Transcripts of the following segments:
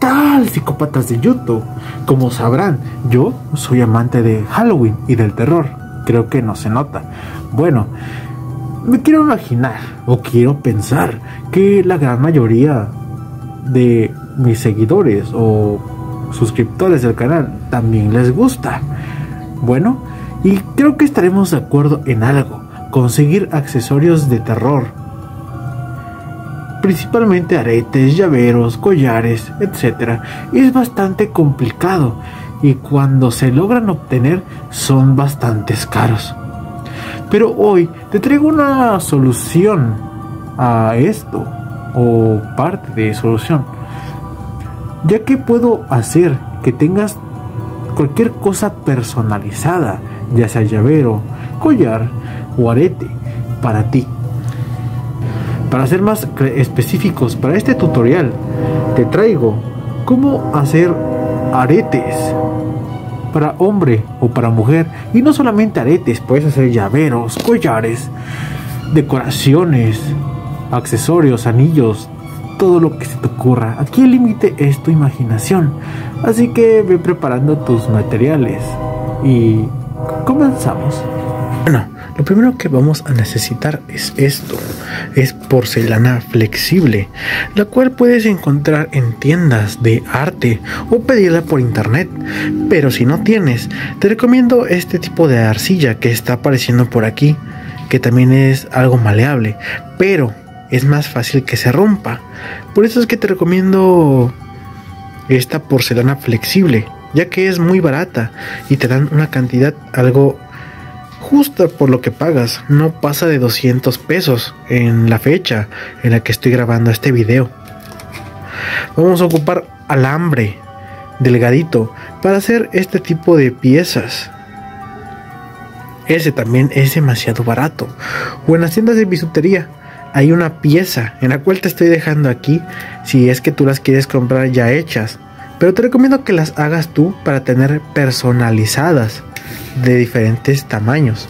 tal, psicópatas de YouTube? Como sabrán, yo soy amante de Halloween y del terror. Creo que no se nota. Bueno, me quiero imaginar o quiero pensar que la gran mayoría de mis seguidores o suscriptores del canal también les gusta. Bueno, y creo que estaremos de acuerdo en algo, conseguir accesorios de terror. Principalmente aretes, llaveros, collares, etc. Es bastante complicado y cuando se logran obtener son bastante caros. Pero hoy te traigo una solución a esto, o parte de solución, ya que puedo hacer que tengas cualquier cosa personalizada, ya sea llavero, collar o arete, para ti. Para ser más específicos, para este tutorial te traigo cómo hacer aretes para hombre o para mujer. Y no solamente aretes, puedes hacer llaveros, collares, decoraciones, accesorios, anillos, todo lo que se te ocurra. Aquí el límite es tu imaginación. Así que ve preparando tus materiales y comenzamos. Bueno, lo primero que vamos a necesitar es esto. Es porcelana flexible, la cual puedes encontrar en tiendas de arte o pedirla por internet. Pero si no tienes, te recomiendo este tipo de arcilla que está apareciendo por aquí, que también es algo maleable, pero es más fácil que se rompa. Por eso es que te recomiendo esta porcelana flexible, ya que es muy barata y te dan una cantidad algo justo por lo que pagas, no pasa de 200 pesos en la fecha en la que estoy grabando este video. Vamos a ocupar alambre delgadito para hacer este tipo de piezas. Ese también es demasiado barato. O en las tiendas de bisutería hay una pieza en la cual te estoy dejando aquí si es que tú las quieres comprar ya hechas. Pero te recomiendo que las hagas tú para tener personalizadas de diferentes tamaños.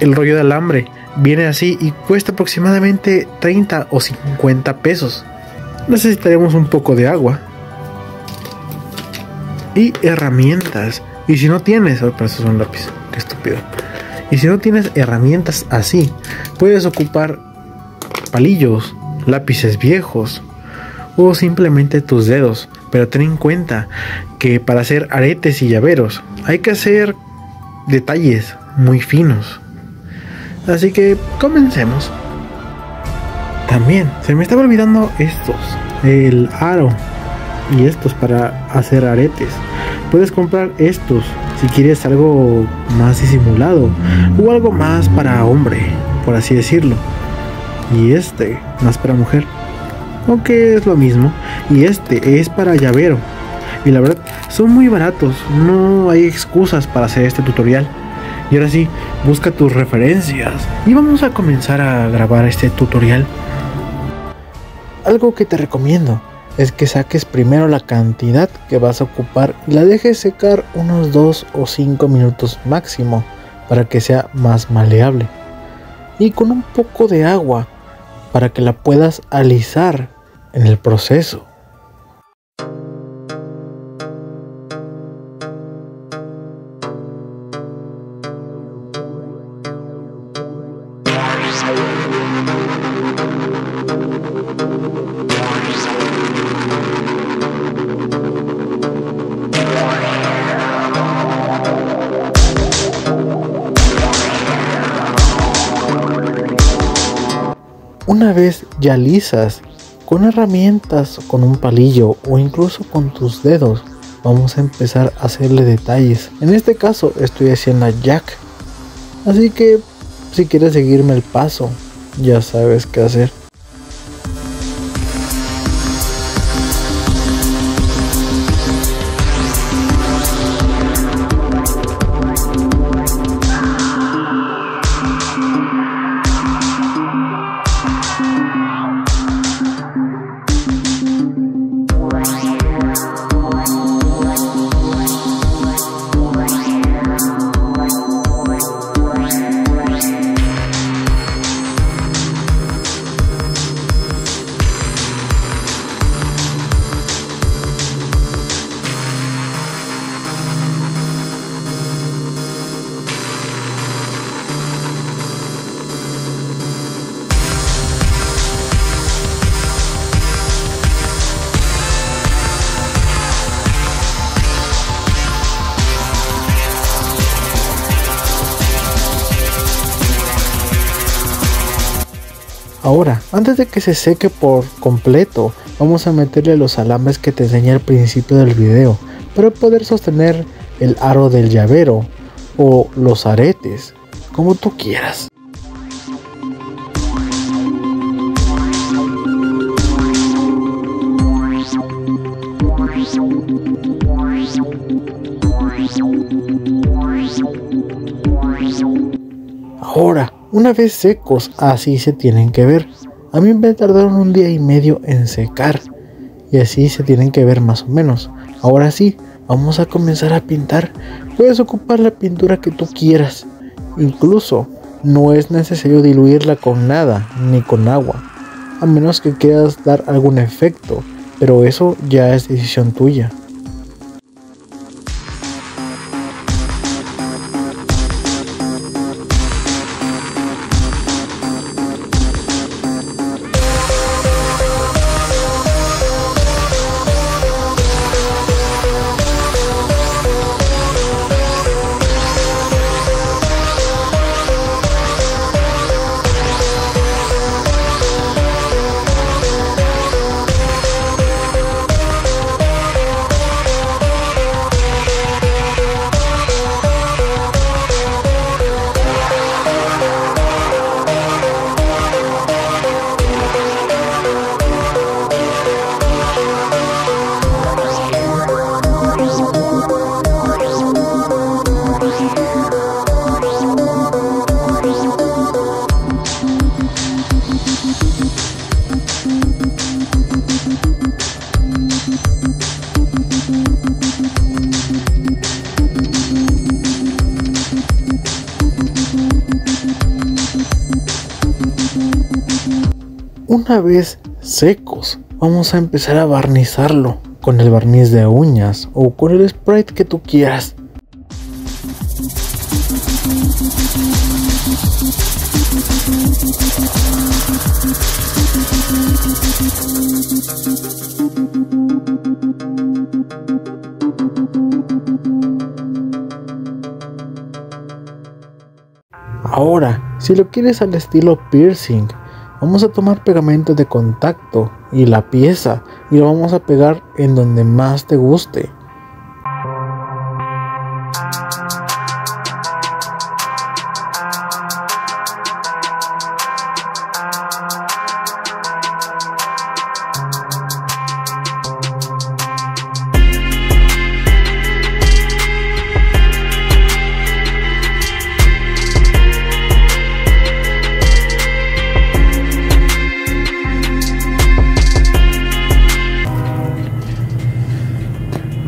El rollo de alambre viene así y cuesta aproximadamente 30 o 50 pesos. Necesitaremos un poco de agua y herramientas. Y si no tienes, oh, pero eso es un lápiz, qué estúpido. Y si no tienes herramientas así, puedes ocupar palillos, lápices viejos o simplemente tus dedos. Pero ten en cuenta que para hacer aretes y llaveros hay que hacer detalles muy finos. Así que comencemos. También se me estaba olvidando estos, el aro y estos para hacer aretes. Puedes comprar estos si quieres algo más disimulado o algo más para hombre, por así decirlo. Y este más para mujer, aunque es lo mismo. Y este es para llavero. Y la verdad, son muy baratos, no hay excusas para hacer este tutorial. Y ahora sí, busca tus referencias y vamos a comenzar a grabar este tutorial. Algo que te recomiendo es que saques primero la cantidad que vas a ocupar y la dejes secar unos 2 o 5 minutos máximo para que sea más maleable. Y con un poco de agua para que la puedas alisar en el proceso. Una vez ya lisas, con herramientas, con un palillo o incluso con tus dedos, vamos a empezar a hacerle detalles. En este caso estoy haciendo jack. Así que si quieres seguirme el paso, ya sabes qué hacer. Ahora, antes de que se seque por completo, vamos a meterle los alambres que te enseñé al principio del video para poder sostener el aro del llavero o los aretes, como tú quieras. Ahora, una vez secos, así se tienen que ver. A mí me tardaron un día y medio en secar. Y así se tienen que ver más o menos. Ahora sí, vamos a comenzar a pintar. Puedes ocupar la pintura que tú quieras. Incluso no es necesario diluirla con nada, ni con agua. A menos que quieras dar algún efecto. Pero eso ya es decisión tuya. Una vez secos, vamos a empezar a barnizarlo con el barniz de uñas o con el sprite que tú quieras. Ahora, si lo quieres al estilo piercing, vamos a tomar pegamento de contacto y la pieza y lo vamos a pegar en donde más te guste.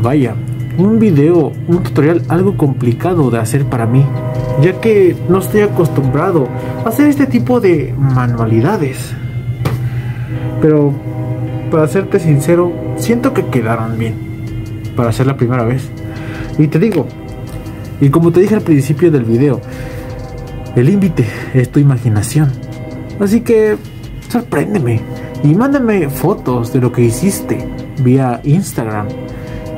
Vaya, un video, un tutorial algo complicado de hacer para mí, ya que no estoy acostumbrado a hacer este tipo de manualidades. Pero, para serte sincero, siento que quedaron bien, para ser la primera vez. Y te digo, y como te dije al principio del video, el límite es tu imaginación. Así que, sorpréndeme y mándame fotos de lo que hiciste vía Instagram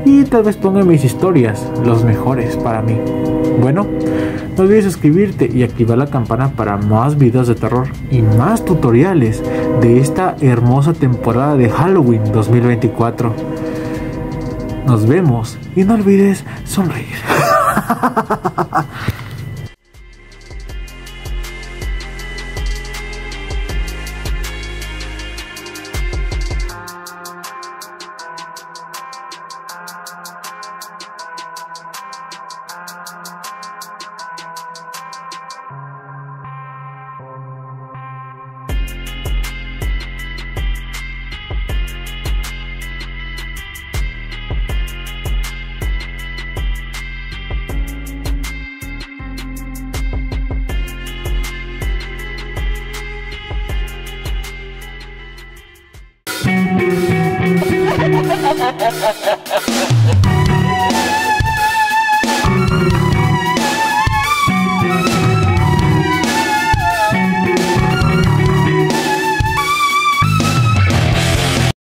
y tal vez ponga mis historias, los mejores para mí. Bueno, no olvides suscribirte y activar la campana para más videos de terror y más tutoriales de esta hermosa temporada de Halloween 2024. Nos vemos y no olvides sonreír. ha ha ha ha